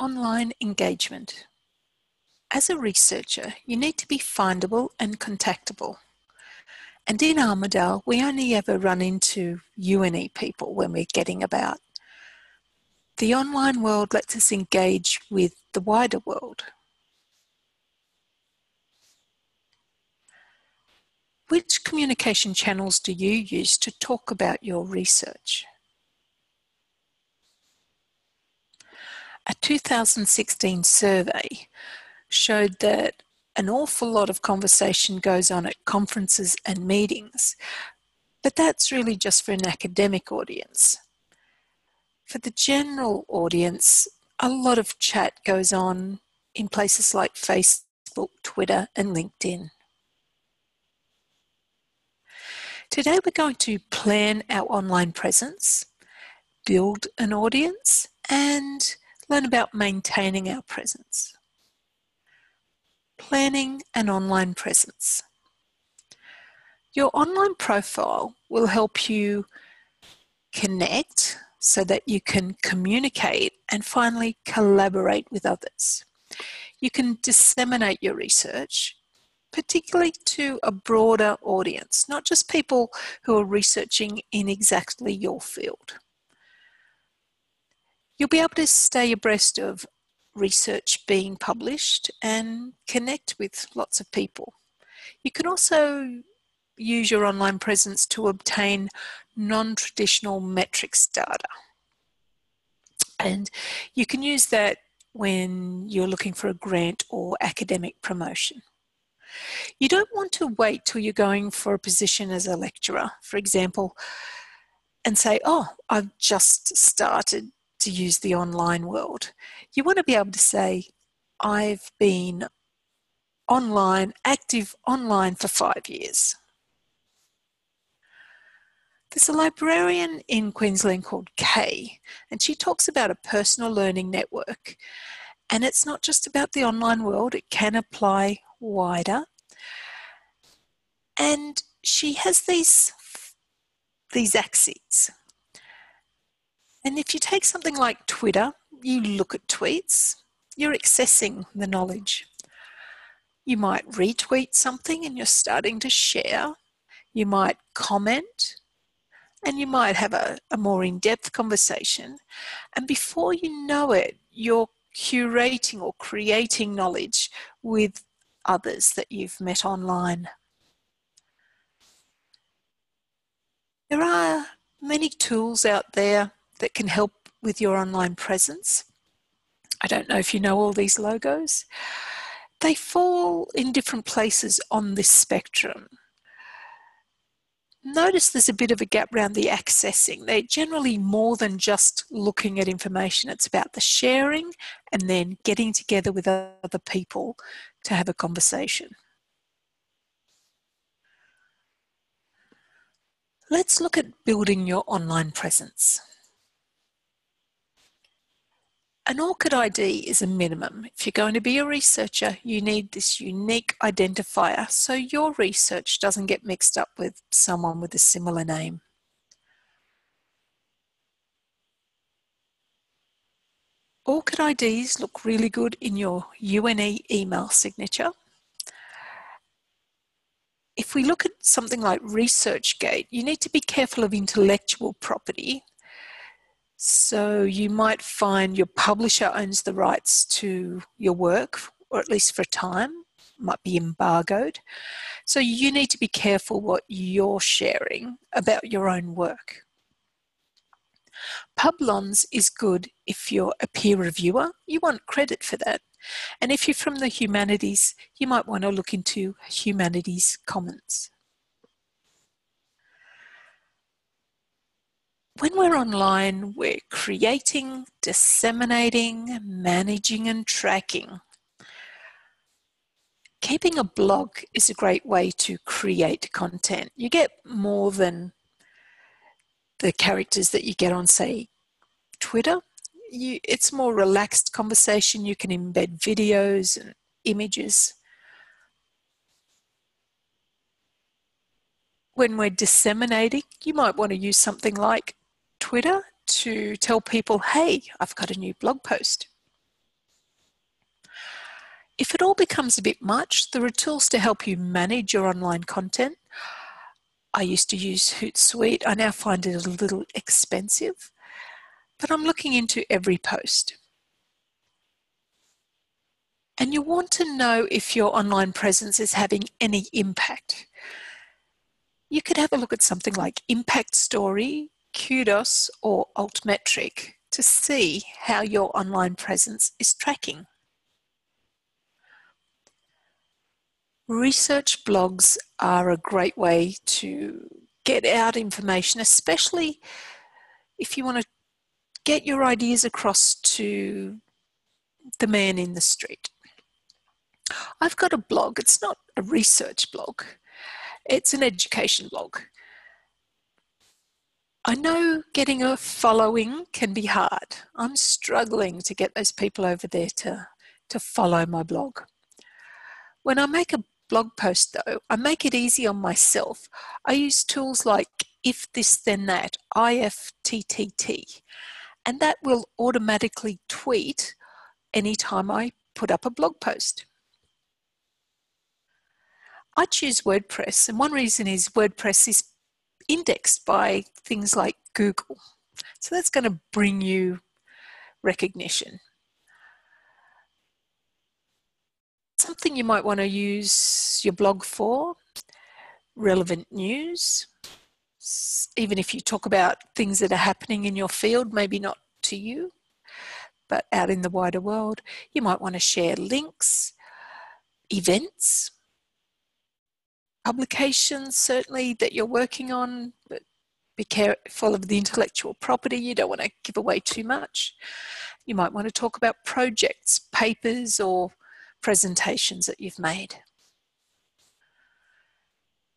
online engagement. As a researcher, you need to be findable and contactable. And in Armidale, we only ever run into UNE people when we're getting about. The online world lets us engage with the wider world. Which communication channels do you use to talk about your research? A 2016 survey showed that an awful lot of conversation goes on at conferences and meetings, but that's really just for an academic audience. For the general audience, a lot of chat goes on in places like Facebook, Twitter, and LinkedIn. Today we're going to plan our online presence, build an audience, and learn about maintaining our presence planning an online presence. Your online profile will help you connect so that you can communicate and finally collaborate with others. You can disseminate your research, particularly to a broader audience, not just people who are researching in exactly your field. You'll be able to stay abreast of research being published and connect with lots of people. You can also use your online presence to obtain non traditional metrics data. And you can use that when you're looking for a grant or academic promotion. You don't want to wait till you're going for a position as a lecturer, for example, and say, Oh, I've just started to use the online world. You want to be able to say, I've been online, active online for five years. There's a librarian in Queensland called Kay, and she talks about a personal learning network. And it's not just about the online world, it can apply wider. And she has these, these axes. And if you take something like Twitter, you look at tweets, you're accessing the knowledge. You might retweet something and you're starting to share. You might comment and you might have a, a more in depth conversation. And before you know it, you're curating or creating knowledge with others that you've met online. There are many tools out there that can help with your online presence. I don't know if you know all these logos. They fall in different places on this spectrum. Notice there's a bit of a gap around the accessing. They're generally more than just looking at information. It's about the sharing and then getting together with other people to have a conversation. Let's look at building your online presence. An ORCID ID is a minimum. If you're going to be a researcher, you need this unique identifier so your research doesn't get mixed up with someone with a similar name. ORCID IDs look really good in your UNE email signature. If we look at something like ResearchGate, you need to be careful of intellectual property so you might find your publisher owns the rights to your work, or at least for a time, might be embargoed. So you need to be careful what you're sharing about your own work. Publons is good if you're a peer reviewer, you want credit for that. And if you're from the humanities, you might want to look into Humanities Commons. When we're online, we're creating, disseminating, managing, and tracking. Keeping a blog is a great way to create content. You get more than the characters that you get on, say, Twitter. You, it's more relaxed conversation. You can embed videos and images. When we're disseminating, you might want to use something like Twitter to tell people, hey, I've got a new blog post. If it all becomes a bit much, there are tools to help you manage your online content. I used to use Hootsuite. I now find it a little expensive, but I'm looking into Everypost. And you want to know if your online presence is having any impact. You could have a look at something like Impact Story, Kudos, or Altmetric to see how your online presence is tracking. Research blogs are a great way to get out information, especially if you want to get your ideas across to the man in the street. I've got a blog, it's not a research blog, it's an education blog. I know getting a following can be hard. I'm struggling to get those people over there to, to follow my blog. When I make a blog post though, I make it easy on myself. I use tools like if this then that, IFTTT, and that will automatically tweet anytime I put up a blog post. I choose WordPress, and one reason is WordPress is indexed by things like Google. So that's going to bring you recognition. something you might want to use your blog for relevant news even if you talk about things that are happening in your field maybe not to you but out in the wider world you might want to share links events publications certainly that you're working on but be careful of the intellectual property you don't want to give away too much you might want to talk about projects papers or presentations that you've made.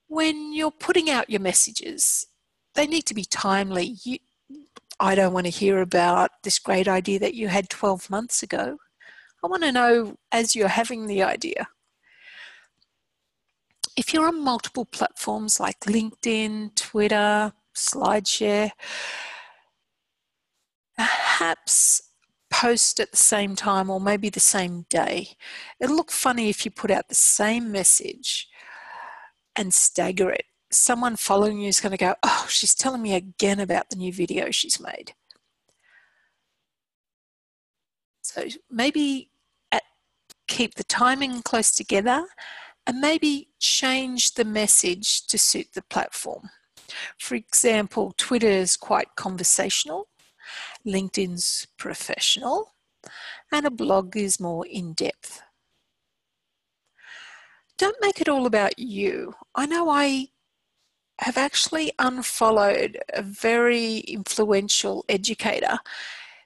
When you're putting out your messages, they need to be timely. You, I don't want to hear about this great idea that you had 12 months ago. I want to know as you're having the idea. If you're on multiple platforms like LinkedIn, Twitter, SlideShare, perhaps post at the same time or maybe the same day. It'll look funny if you put out the same message and stagger it. Someone following you is going to go, Oh, she's telling me again about the new video she's made. So maybe at, keep the timing close together and maybe change the message to suit the platform. For example, Twitter is quite conversational LinkedIn's professional, and a blog is more in depth. Don't make it all about you. I know I have actually unfollowed a very influential educator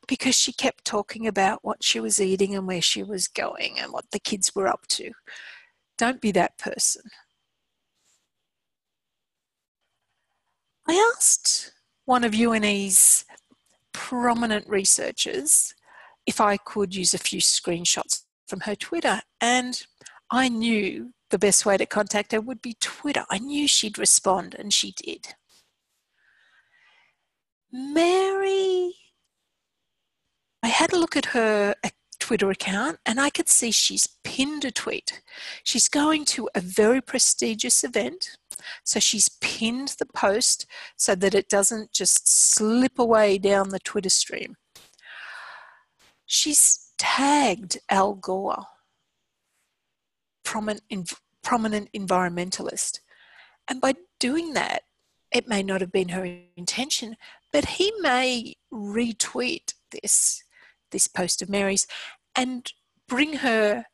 because she kept talking about what she was eating and where she was going and what the kids were up to. Don't be that person. I asked one of UNE's prominent researchers if I could use a few screenshots from her Twitter. And I knew the best way to contact her would be Twitter. I knew she'd respond, and she did. Mary, I had a look at her uh, Twitter account and I could see she's pinned a tweet. She's going to a very prestigious event so she's pinned the post so that it doesn't just slip away down the Twitter stream. She's tagged Al Gore, prominent, prominent environmentalist. And by doing that, it may not have been her intention, but he may retweet this this post of Mary's and bring her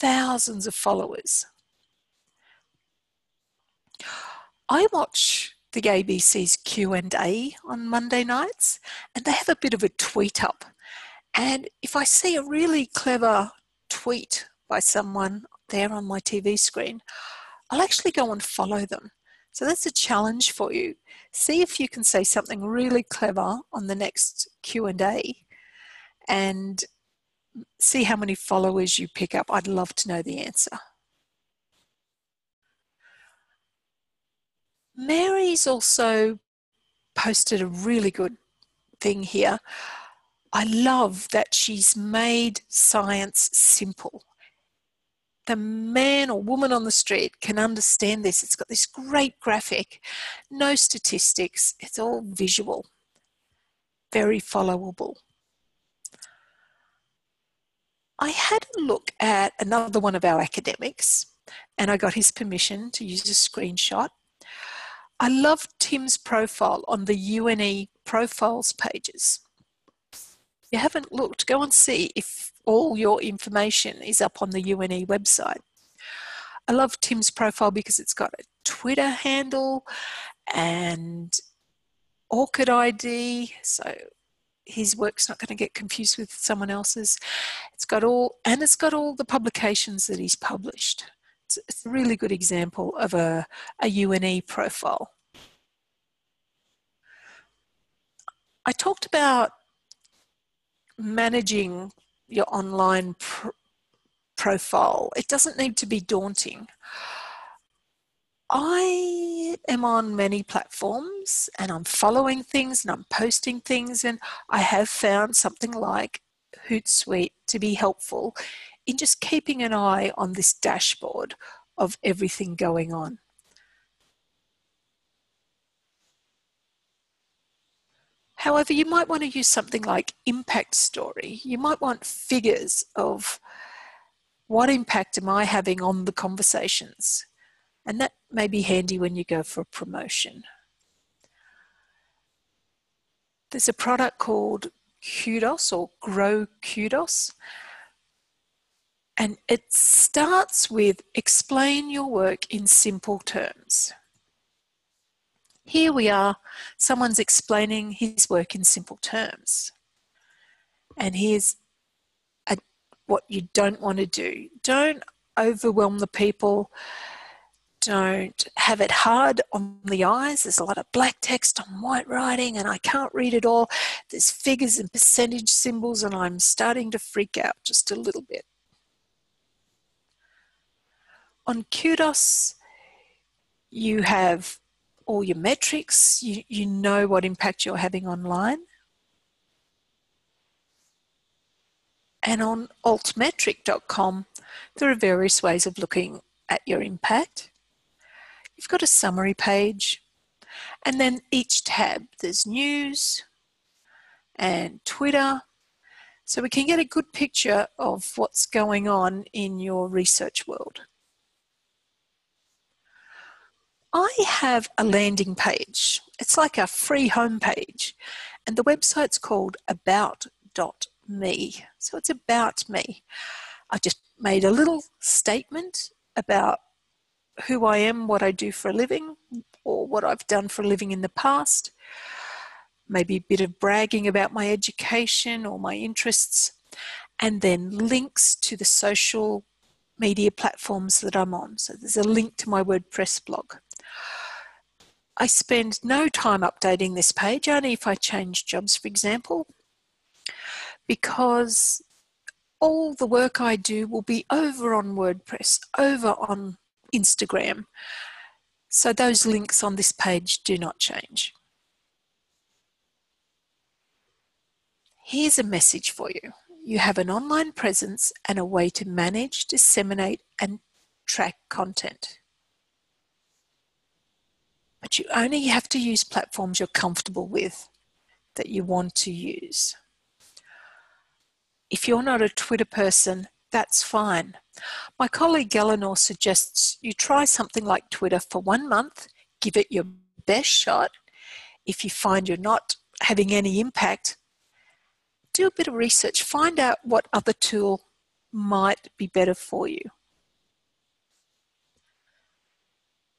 thousands of followers. I watch the ABC's Q&A on Monday nights and they have a bit of a tweet up. And if I see a really clever tweet by someone there on my TV screen, I'll actually go and follow them. So that's a challenge for you. See if you can say something really clever on the next Q&A and see how many followers you pick up. I'd love to know the answer. Mary's also posted a really good thing here. I love that she's made science simple. the man or woman on the street can understand this. It's got this great graphic, no statistics, it's all visual, very followable. I had a look at another one of our academics and I got his permission to use a screenshot. I love Tim's profile on the UNE profiles pages. If you haven't looked, go and see if all your information is up on the UNE website. I love Tim's profile because it's got a Twitter handle and ORCID ID, so his work's not going to get confused with someone else's. It's got all, and it's got all the publications that he's published. It's, it's a really good example of a, a UNE profile. I talked about managing your online pr profile. It doesn't need to be daunting. I am on many platforms and I'm following things and I'm posting things, and I have found something like Hootsuite to be helpful in just keeping an eye on this dashboard of everything going on. However, you might want to use something like impact story. You might want figures of what impact am I having on the conversations? And that may be handy when you go for a promotion. There's a product called Kudos or Grow Kudos. And it starts with explain your work in simple terms. Here we are, someone's explaining his work in simple terms. And here's a, what you don't want to do don't overwhelm the people don't have it hard on the eyes. There's a lot of black text on white writing, and I can't read it all. There's figures and percentage symbols, and I'm starting to freak out just a little bit. On Kudos, you have all your metrics, you, you know what impact you're having online. And on altmetric.com, there are various ways of looking at your impact you've got a summary page, and then each tab there's news and Twitter. So we can get a good picture of what's going on in your research world. I have a landing page. It's like a free homepage, and the website's called about.me. So it's about me. I just made a little statement about who I am, what I do for a living, or what I've done for a living in the past. Maybe a bit of bragging about my education or my interests, and then links to the social media platforms that I'm on. So there's a link to my WordPress blog. I spend no time updating this page, only if I change jobs, for example, because all the work I do will be over on WordPress, over on Instagram. So those links on this page do not change. Here's a message for you. You have an online presence and a way to manage, disseminate, and track content. But you only have to use platforms you're comfortable with, that you want to use. If you're not a Twitter person, that's fine. My colleague Eleanor suggests you try something like Twitter for one month, give it your best shot. If you find you're not having any impact, do a bit of research, find out what other tool might be better for you.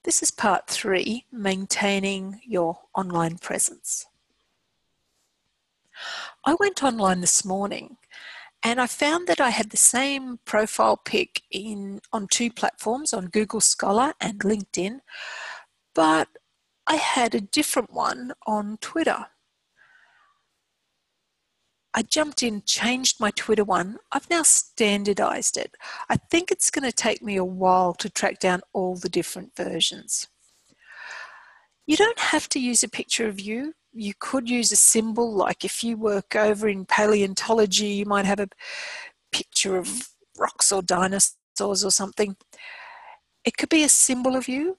This is part three, maintaining your online presence. I went online this morning and I found that I had the same profile pic in on two platforms, on Google Scholar and LinkedIn, but I had a different one on Twitter. I jumped in, changed my Twitter one. I've now standardized it. I think it's going to take me a while to track down all the different versions. You don't have to use a picture of you you could use a symbol, like if you work over in paleontology, you might have a picture of rocks or dinosaurs or something. It could be a symbol of you,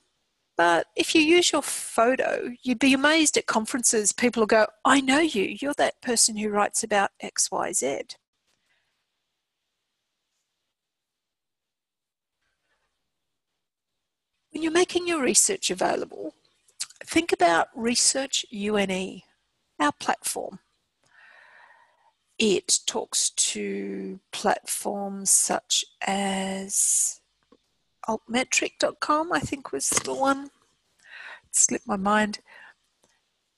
but if you use your photo, you'd be amazed at conferences. People will go, I know you. You're that person who writes about XYZ. When you're making your research available, think about Research UNE, our platform. It talks to platforms such as altmetric.com, I think was the one. It slipped my mind.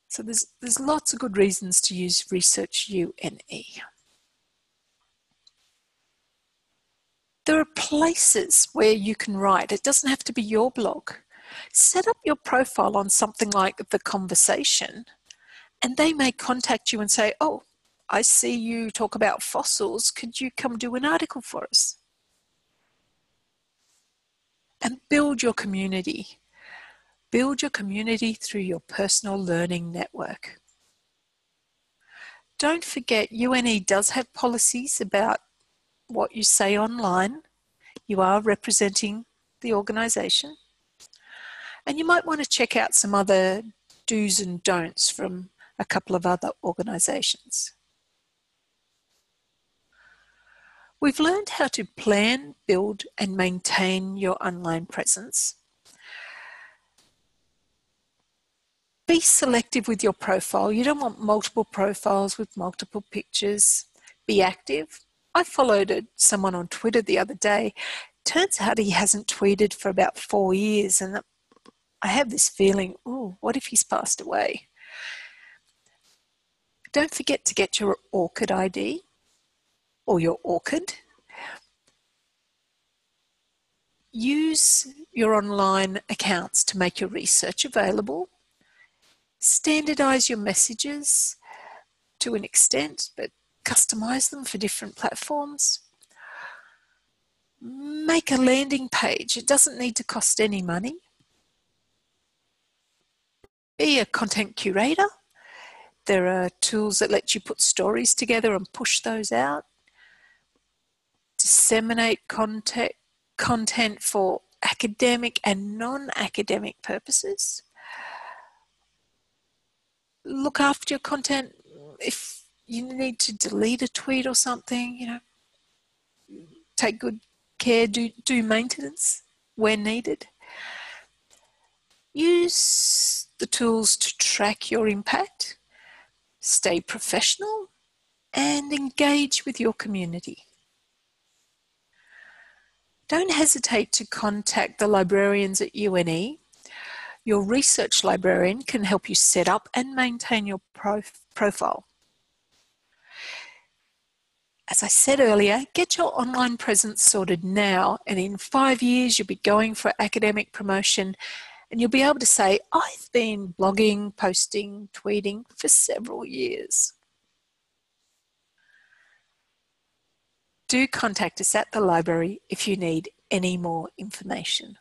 So there's there's lots of good reasons to use Research UNE. There are places where you can write. It doesn't have to be your blog. Set up your profile on something like The Conversation, and they may contact you and say, Oh, I see you talk about fossils. Could you come do an article for us? And build your community. Build your community through your personal learning network. Don't forget, UNE does have policies about what you say online. You are representing the organisation. And you might want to check out some other do's and don'ts from a couple of other organisations. We've learned how to plan, build, and maintain your online presence. Be selective with your profile. You don't want multiple profiles with multiple pictures. Be active. I followed someone on Twitter the other day. Turns out he hasn't tweeted for about four years, and I have this feeling, oh, what if he's passed away? Don't forget to get your ORCID ID or your ORCID. Use your online accounts to make your research available. Standardize your messages to an extent, but customize them for different platforms. Make a landing page. It doesn't need to cost any money. Be a content curator. There are tools that let you put stories together and push those out. Disseminate content, content for academic and non academic purposes. Look after your content. If you need to delete a tweet or something, you know, take good care, do, do maintenance where needed. Use the tools to track your impact, stay professional, and engage with your community. Don't hesitate to contact the librarians at UNE. Your research librarian can help you set up and maintain your prof- profile. As I said earlier, get your online presence sorted now, and in five years, you'll be going for academic promotion and you'll be able to say, I've been blogging, posting, tweeting for several years. Do contact us at the library if you need any more information.